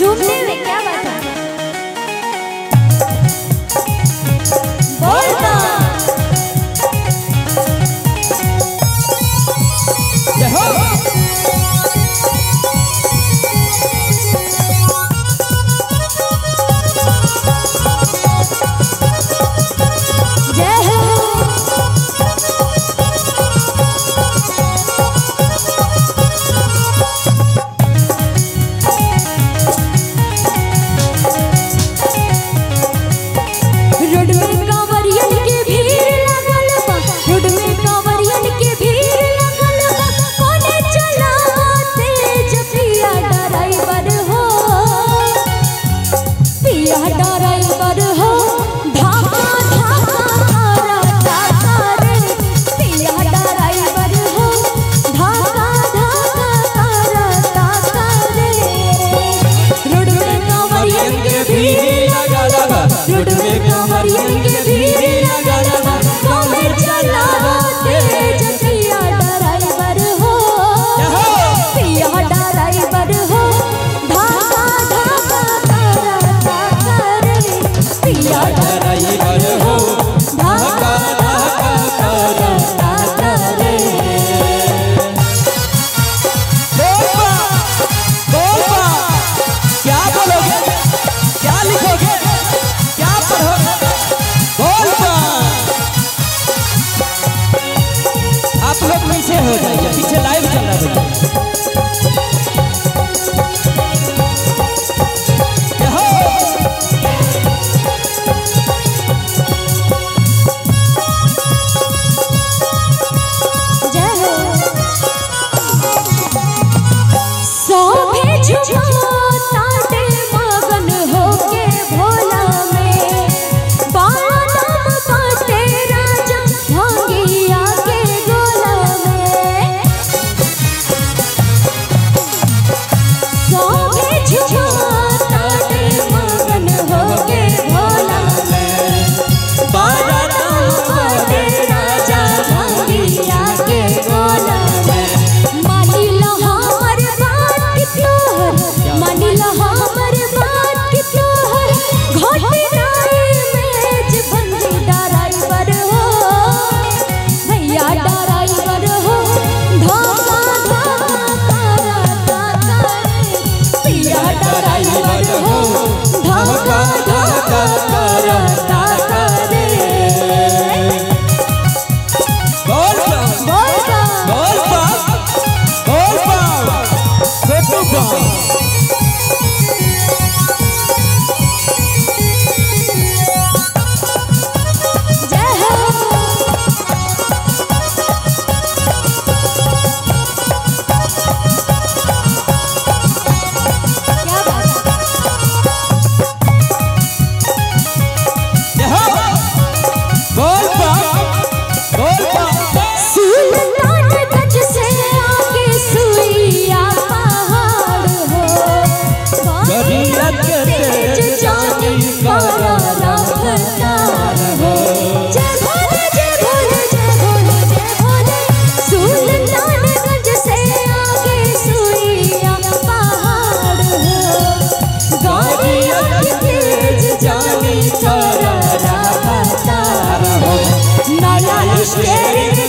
झूमने में क्या बात Get it